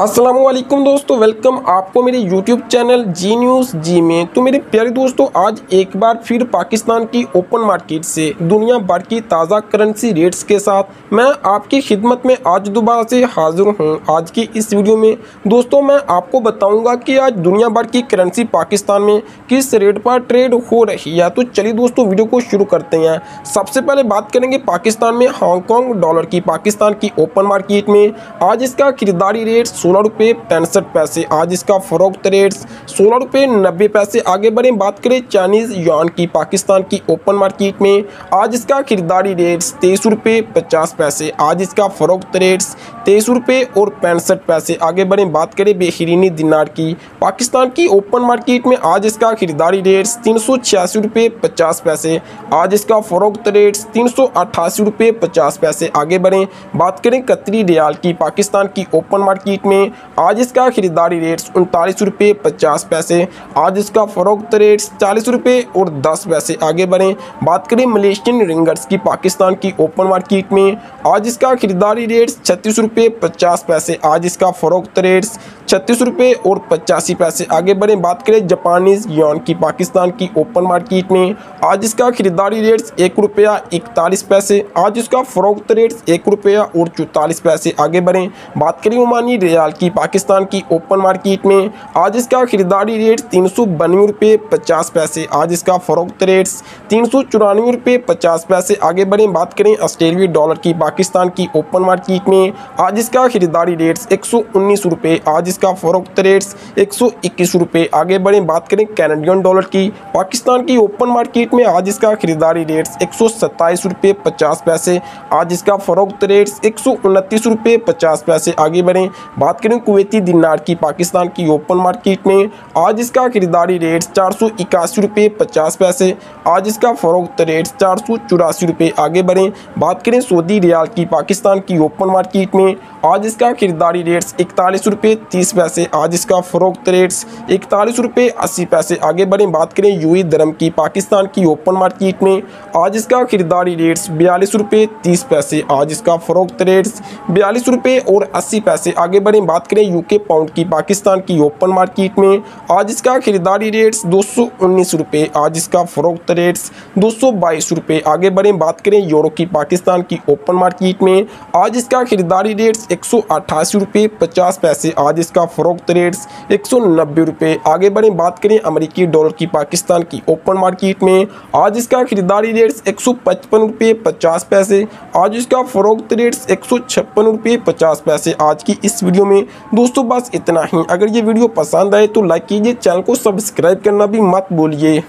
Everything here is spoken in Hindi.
असलम दोस्तों वेलकम आपको मेरे YouTube चैनल जी न्यूज़ जी में। तो मेरे प्यारे दोस्तों, आज एक बार फिर पाकिस्तान की ओपन मार्केट से दुनिया भर की ताज़ा करेंसी रेट्स के साथ मैं आपकी खिदमत में आज दोबारा से हाजिर हूँ। आज की इस वीडियो में दोस्तों, मैं आपको बताऊँगा कि आज दुनिया भर की करेंसी पाकिस्तान में किस रेट पर ट्रेड हो रही है। तो चलिए दोस्तों वीडियो को शुरू करते हैं। सबसे पहले बात करेंगे पाकिस्तान में हांगकॉन्ग डॉलर की, पाकिस्तान की ओपन मार्केट में। आज इसका खरीदारी रेट सोलह रुपये पैंसठ पैसे। आज इसका फरोख्त रेट सोलह रुपये नब्बे पैसे। आगे बढ़े, बात करें चाइनीज़ युआन की, पाकिस्तान की ओपन मार्केट में। आज इसका खरीदारी रेट तेईस रुपये पचास पैसे। आज इसका फरोख्त रेट तेईस रुपये और पैंसठ पैसे। आगे बढ़े, बात करें बेहरीनी दिनार की, पाकिस्तान की ओपन मार्केट में। आज इसका खरीदारी रेट तीन सौ छियासी रुपये पचास पैसे। आज इसका फरोख्त रेट तीन सौ अट्ठासी रुपये पचास पैसे। आगे बढ़ें, बात करें कतरी रियाल की, पाकिस्तान की ओपन मार्केट में। में आज इसका खरीदारी रेट उनतालीस रुपये पचास पैसे, आज इसका फ़रोख्त रेट चालीस रुपये और दस पैसे आगे बढ़ें। बात करें मलेशियन रिंगर्स की, पाकिस्तान की ओपन मार्केट में, आज इसका खरीदारी रेट छत्तीस रुपये पचास पैसे, आज इसका फ़रोख्त रेट छत्तीस रुपये और पचासी पैसे। आगे बढ़ें, बात करें जापानीज़ योन की। पाकिस्तान की ओपन मार्केट में आज इसका खरीदारी रेट एक रुपया इकतालीस पैसे। आज इसका फ़रोख्त रेट एक रुपया और चौतालीस पैसे। आगे बढ़ें, बात करें ओमानी रियाल की। पाकिस्तान की ओपन मार्केट में आज इसका खरीदारी रेट तीन सौ बानवे रुपये पचास पैसे। आज इसका फ़रोख्त रेट तीन सौ चौरानवे रुपये पचास पैसे। आगे बढ़ें, बात करें ऑस्ट्रेलिया डॉलर की। पाकिस्तान की ओपन मार्केट में आज इसका खरीदारी रेट एक सौ उन्नीस रुपये आज इसका फ़रोख्त रेट्स एक सौ आगे बढ़े, बात करें कैनेडियन डॉलर की। पाकिस्तान की ओपन मार्केट में आज इसका खरीदारी रेट्स एक सौ पैसे। आज इसका फ़रोख्त रेट्स एक सौ पैसे। आगे बढ़ें, बात करें कुवैती दिनार की। पाकिस्तान की ओपन मार्केट में आज इसका खरीदारी रेट चार सौ पैसे। आज इसका फ़रोख्त रेट चार सौ आगे बढ़ें, बात करें सऊदी रियाल की। पाकिस्तान की ओपन मार्केट में आज इसका खरीदारी रेट इकतालीस रुपये तीस पैसे, आज इसका फ़रोख्त रेट्स इकतालीस रुपये अस्सी पैसे। आगे बढ़ें, बात करें यूई दरम की, पाकिस्तान की ओपन मार्केट में। आज इसका खरीदारी रेट्स बयालीस रुपये तीस पैसे, आज इसका फ़रोख्त रेट्स बयालीस रुपये और अस्सी पैसे। आगे बढ़ें, बात करें यूके पाउंड की, पाकिस्तान की ओपन मार्केट में। आज इसका खरीदारी रेट्स दो सौ उन्नीस रुपये आज इसका फ़रोख्त रेट्स दो सौ बाईस रुपये आगे बढ़ें, बात करें यूरो की, पाकिस्तान की ओपन मार्केट में। आज इसका खरीदारी रेट्स एक सौ अट्ठासी रुपये पचास पैसे, आज इसका इसका फ़रोख्त रेट्स एक सौ नब्बे रुपये आगे बढ़ें, बात करें अमेरिकी डॉलर की, पाकिस्तान की। ओपन मार्केट में आज इसका खरीदारी रेट्स एक सौ पचपन रुपये पचास पैसे। आज इसका फ़रोख्त रेट्स एक सौ छप्पन रुपये पचास पैसे। आज की इस वीडियो में दोस्तों बस इतना ही। अगर ये वीडियो पसंद आए तो लाइक कीजिए, चैनल को सब्सक्राइब करना भी मत भूलिए।